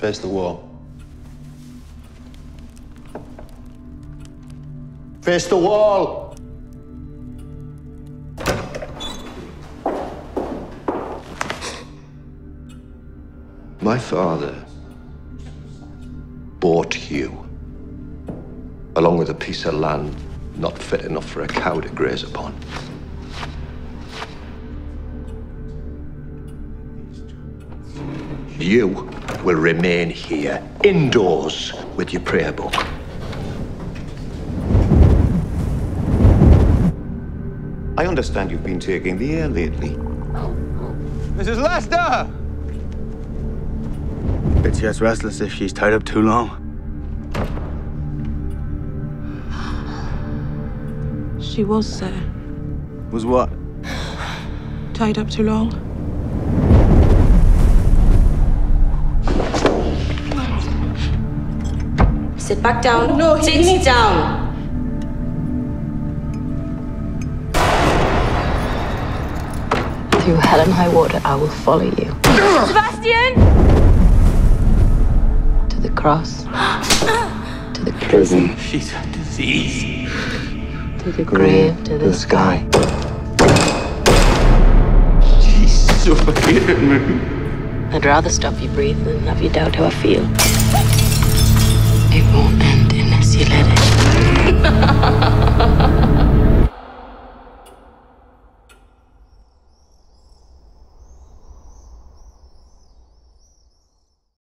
Face the wall. Face the wall! My father bought you, along with a piece of land not fit enough for a cow to graze upon. You will remain here, indoors, with your prayer book. I understand you've been taking the air lately. Mrs. Lester! Bitch gets restless if she's tied up too long. She was, sir. Was what? Tied up too long. Sit back down. No, he Sit needs- down. Through hell and high water, I will follow you. Sebastian! To the cross. to the prison. She's a disease. To the grave. To the sky. She's suffocating me. I'd rather stop you breathing than have you doubt how I feel. It